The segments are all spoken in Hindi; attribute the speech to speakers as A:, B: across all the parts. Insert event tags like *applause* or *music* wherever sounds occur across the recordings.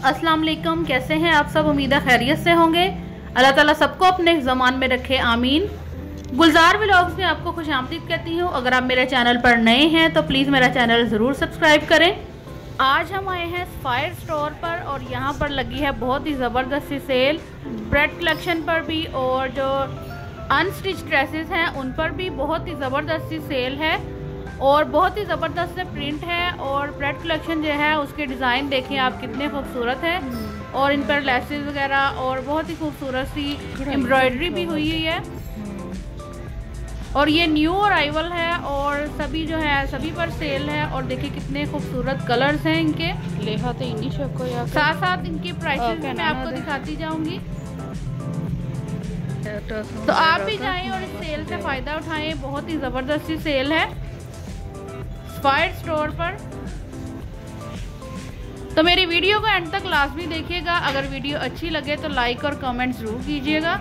A: अस्सलाम वालेकुम। कैसे हैं आप सब? उम्मीद खैरियत से होंगे। अल्लाह ताला सबको अपने ज़मान में रखे। आमीन। गुलजार व्लॉग्स में आपको खुश आमदीद कहती हूँ। अगर आप मेरे चैनल पर नए हैं तो प्लीज़ मेरा चैनल ज़रूर सब्सक्राइब करें। आज हम आए हैं फायर स्टोर पर और यहाँ पर लगी है बहुत ही ज़बरदस्त सी सेल। ब्रेड कलेक्शन पर भी और जो अनस्टिच ड्रेसेस हैं, उन पर भी बहुत ही ज़बरदस्त सी सेल है। और बहुत ही ज़बरदस्त से प्रिंट है और ब्रेड कलेक्शन जो है उसके डिज़ाइन देखें आप कितने खूबसूरत है। और इन पर लेसेस वगैरह और बहुत ही खूबसूरत सी एम्ब्रॉयडरी भी हुई हुई है। और ये न्यू अराइवल है और सभी जो है सभी पर सेल है और देखिए कितने खूबसूरत कलर्स हैं इनके।
B: लेहा तो इंडी को या
A: साथ साथ इनकी प्राइसेस मैं आपको दिखाती जाऊँगी। तो आप भी जाएँ और इस सेल से फ़ायदा उठाएँ बहुत ही ज़बरदस्त सेल है। फायर स्टोर पर। तो मेरी वीडियो को एंड तक लाजमी देखिएगा। अगर वीडियो अच्छी लगे तो लाइक और कमेंट ज़रूर कीजिएगा।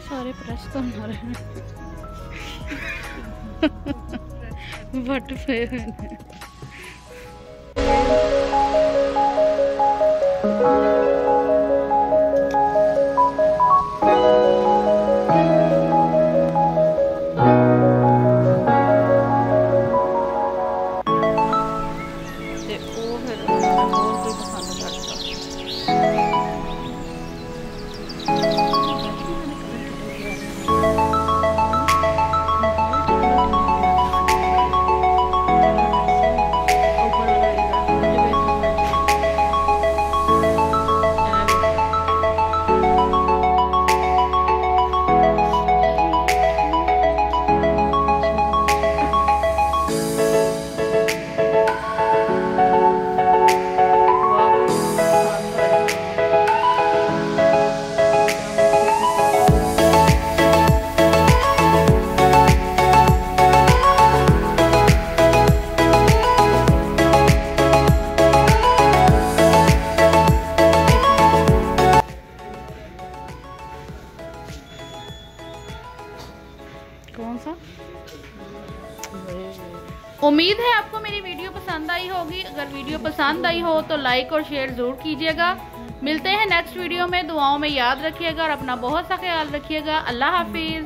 B: सारे प्रेस तो रहे बट पे *laughs*
A: अगर वीडियो पसंद आई हो तो लाइक और शेयर ज़रूर कीजिएगा। मिलते हैं नेक्स्ट वीडियो में। दुआओं में याद रखिएगा और अपना बहुत सा ख्याल रखिएगा। अल्लाह हाफिज़।